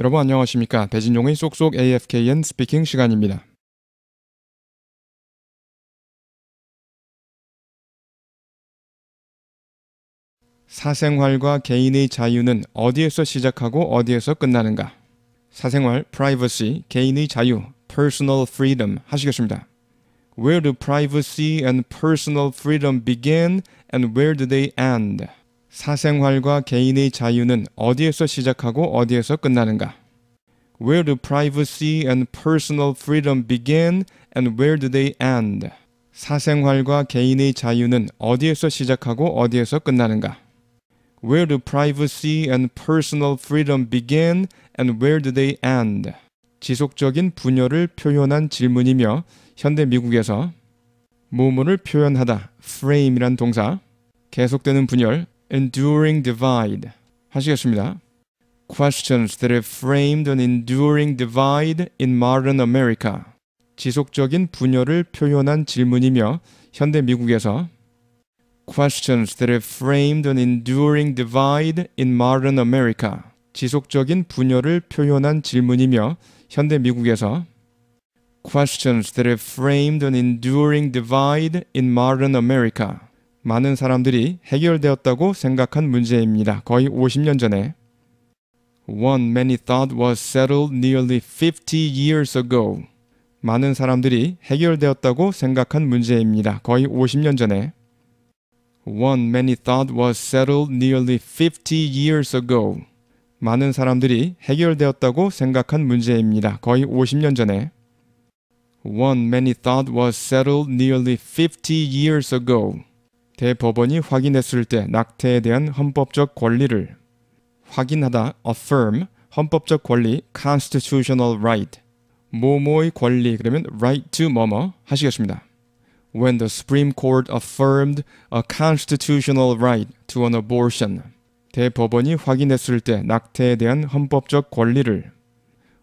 여러분 안녕하십니까 배진용의 쏙쏙 AFKN 스피킹 시간입니다. 사생활과 개인의 자유는 어디에서 시작하고 어디에서 끝나는가? 사생활, privacy, 개인의 자유, personal freedom 하시겠습니다. Where do privacy and personal freedom begin and where do they end? 사생활과 개인의 자유는 어디에서 시작하고 어디에서 끝나는가? Where do privacy and personal freedom begin and where do they end? 사생활과 개인의 자유는 어디에서 시작하고 어디에서 끝나는가? Where do privacy and personal freedom begin and where do they end? 지속적인 분열을 표현한 질문이며 현대 미국에서 모모를 표현하다 frame이란 동사 계속되는 분열 enduring divide 하시겠습니다. Questions that have framed an enduring divide in modern America. 지속적인 분열을 표현한 질문이며 현대 미국에서 Questions that have framed an enduring divide in modern America. 지속적인 분열을 표현한 질문이며 현대 미국에서 Questions that have framed an enduring divide in modern America. 많은 사람들이 해결되었다고 생각한 문제입니다. 거의 50년 전에. One many thought was settled nearly 50 years ago. 많은 사람들이 해결되었다고 생각한 문제입니다. 거의 50년 전에. One many thought was settled nearly 50 years ago. 많은 사람들이 해결되었다고 생각한 문제입니다. 거의 50년 전에. One many thought was settled nearly 50 years ago. 대법원이 확인했을 때 낙태에 대한 헌법적 권리를 확인하다 affirm 헌법적 권리 constitutional right 뭐뭐의 권리 그러면 right to 뭐뭐 하시겠습니다. When the Supreme Court affirmed a constitutional right to an abortion 대법원이 확인했을 때 낙태에 대한 헌법적 권리를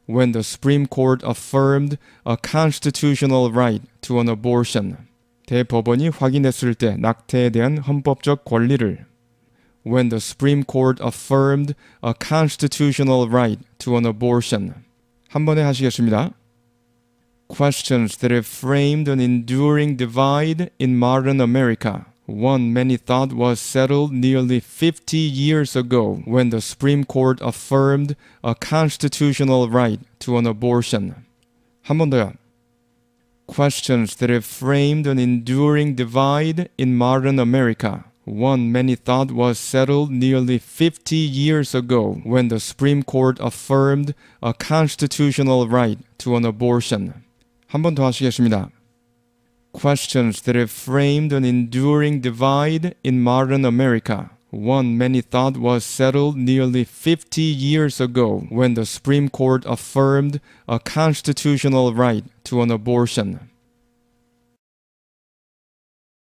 When the Supreme Court affirmed a constitutional right to an abortion 대법원이 확인했을 때 낙태에 대한 헌법적 권리를 When the Supreme Court affirmed a constitutional right to an abortion 한 번에 하시겠습니다. Questions that have framed an enduring divide in modern America. One many thought was settled nearly 50 years ago when the Supreme Court affirmed a constitutional right to an abortion. 한 번 더요. Questions that have framed an enduring divide in modern America. One many thought was settled nearly 50 years ago when the Supreme Court affirmed a constitutional right to an abortion. 한 번 더 하시겠습니다. Questions that have framed an enduring divide in modern America. One many thought was settled nearly 50 years ago when the Supreme Court affirmed a constitutional right to an abortion.